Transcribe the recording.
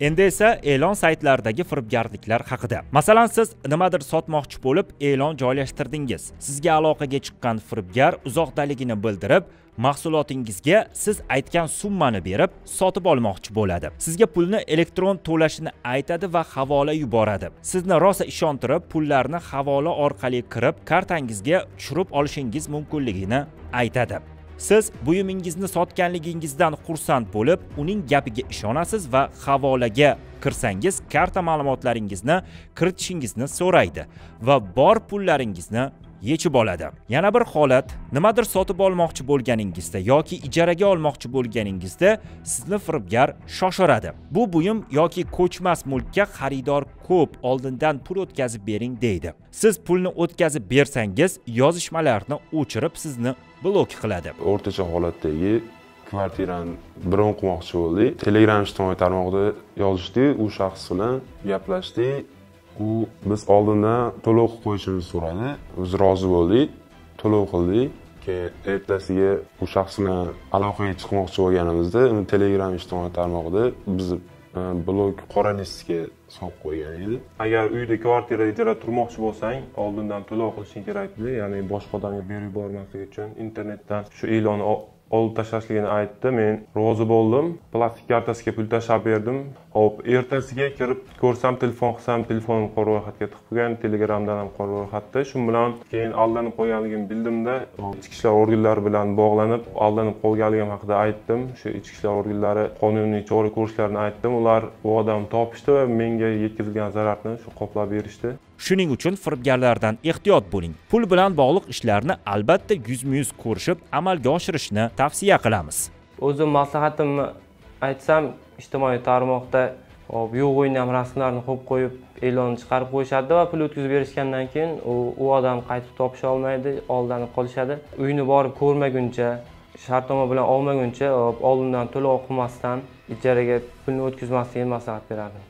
endi esa e'lon saytlaridagi firibgarliklar haqida. Masalan siz nimadir sotmoqchi bo'lib e'lon joylashtirdingiz. Sizga aloqaga chiqqan firibgar uzoqdaligini bildirib mahsulotingizga siz aytgan summani berib sotib olmoqchi bo'ladi. Sizga pulni elektron to'lashini aytadi va havola yuboradi. Sizni rosa ishontirib pullarni havola orqali kirib kartangizga tushirib olishingiz mumkinligini aytadi. Siz buyumingizni sotganligingizdan xursand bo'lib uning gapiga ishonasiz va havolaga kirsangiz karta ma'lumotlaringizni kiritishingizni so'raydi va bor pullaringizni yechib oladi. Yana bir holat nimadir sotib olmoqchi bo'lganingizda yoki ijaraga olmoqchi bo'lganingizda sizni firibgar shoshiradi. Bu buyum yoki ko'chmas mulkka xaridor ko'p oldindan pul o'tkazib bering deydi. Siz pulni o'tkazib bersangiz yozishmalarni o'chirib sizni blok qiladi. O'rtacha holatdagi kvartirani biron qilmoqchi bo'ldik. Telegram ijtimoiy tarmog'ida yozishdik u shaxs bilan gaplashdik u biz oldindan to'lov qilib qo'yishimizni so'radi. Biz rozi bo'ldik to'lov qildik. Keyin ertasiga u shaxs bilan aloqaga chiqmoqchi bo'lganimizda uni telegram ijtimoiy tarmog'ida bizni Э, blok qora listga solib qo'ygan edi. Agar uyda kvartira ijarada turmoqchi bo'lsang oldindan to'lov qilishing kerak. Edi ya'ni boshqa odamga berib yubormaslik uchun internetdan shu e'lonni olib tashlashligini aytdi. Men rozi bo'ldim. Plastik kartasiga pul tashlab berdim. Hop ertasiga kirib ko'rsam telefon qilsam telefonim qora ro'yxatga tiqib qo'ygan telegramdan ham qora ro'yxatda. Shu bilan keyin aldanib qolganligimni bildimda ichki ishlar organlari bilan bog'lanib aldanib qolganligim haqida aytdim. Shu ichki ishlar organlari qonuniy chora ko'rishlarini aytdim. Ular u odamni topishdi va menga yetkazilgan zararni shu qoplab berishdi. Shuning uchun firibgarlardan ehtiyot bo'ling. Pul bilan bog'liq ishlarni albatta yuzma yuz ko'rishib amalga oshirishni tavsiya qilamiz. O'zim maslahatimni aytsam ijtimoiy tarmoqda hop yo'q o'ynam rasmlarni qo'yib qo'yib e'lon chiqarib qo'yishadi va pul o'tkazib berishgandan keyin u u odam qaytib topisha olmaydi oldanib qolishadi. Uyni borib ko'rmaguncha shartnoma bilan olmaguncha oldindan to'lov qilmasdan ijaraga pulni o'tkazmaslikni maslahat berardim.